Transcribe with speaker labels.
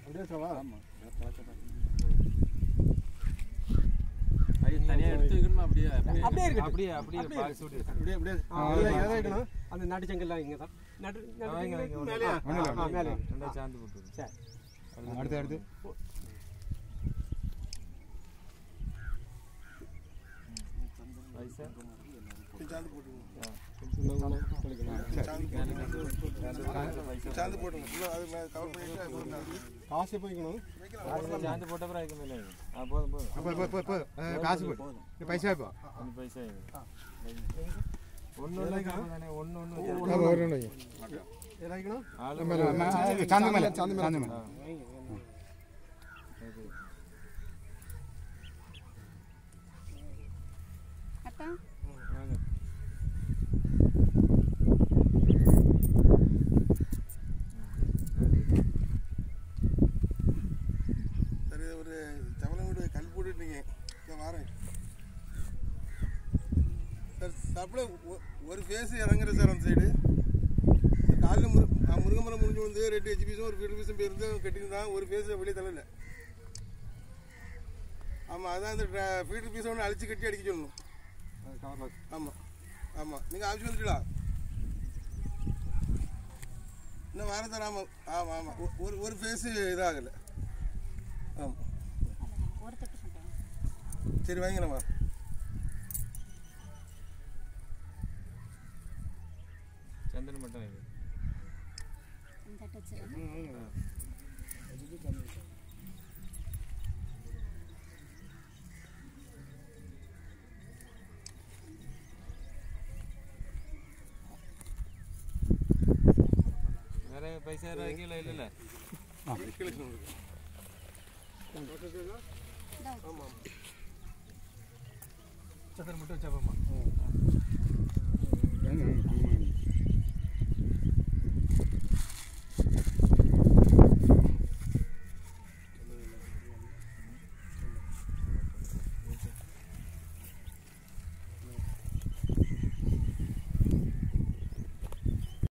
Speaker 1: அப்படியே சொல்லவா
Speaker 2: வைக்கணுமா? அப்படியே
Speaker 1: அப்படியே.
Speaker 2: அப்படியே
Speaker 1: அந்த நடு செங்கல்லாம் இங்கே தான். நடு நடு மேலே
Speaker 2: சாந்து போட்டு
Speaker 1: சரி.
Speaker 3: அடுத்து அடுத்து.
Speaker 2: பைசா?
Speaker 4: சாந்து போட்டுருங்க
Speaker 2: பைசா
Speaker 4: சாந்து போட்டுருங்க ஃபுல்லாக அது மேலே கவர் பண்ணிட்டு அது ஒரு நாள்
Speaker 1: காசு எப்போ வைக்கணும்
Speaker 2: சாந்து போட்ட அப்புறம் அதுக்கு மேலே ஆ போதும் போதும்
Speaker 3: அப்போ இப்போ இப்போ இப்போ காசு போடு இது பைசா இப்போ
Speaker 2: அந்த பைசா ஒன்று ஒன்று தானே ஒன்று ஒன்று
Speaker 3: ஒரு
Speaker 1: எதை வைக்கணும்
Speaker 2: ஆளு
Speaker 3: சாந்து மேலே சாந்து மேலே
Speaker 4: ஒரு சவலம் வீடு கல் போட்டுட்டீங்க. நான் வரேன். சார் சப்ளை ஒரு ஃபேஸ் இறங்குற சார் அந்த சைடு காலையில் முரு ஆ, முருங்கமரம் முடிஞ்சு வந்து ரெண்டு ஹெச்பிஸும் ஒரு ஃபீல்டு பீஸும் போயிருந்து கட்டியிருந்தான் ஒரு ஃபேஸ் வெளியே தள்ளல. ஆமாம் அதான் அந்த ஃபீல்டு பீஸை ஒன்று அழிச்சு கட்டி அடிக்க சொல்லணும். ஆமாம் ஆமாம் நீங்கள் ஆஃபீஸ் வந்துட்டீங்களா? இன்னும் வாரம் சார் ஆமாம் ஆமாம் ஆமாம் ஒரு ஒரு ஃபேஸு இதாகலை. ஆமாம்
Speaker 5: ஒரு தட்டு சொல்கிறேன்
Speaker 4: சரி வாங்கிக்கிறேம்மா
Speaker 2: சந்திரன் மட்டும் இது
Speaker 5: இந்த டச்சு
Speaker 2: பைசா கீழே இல்லைல்ல
Speaker 3: ಚಕರ್ ಮುಟ್ಟು ಚಪಮ್ಮ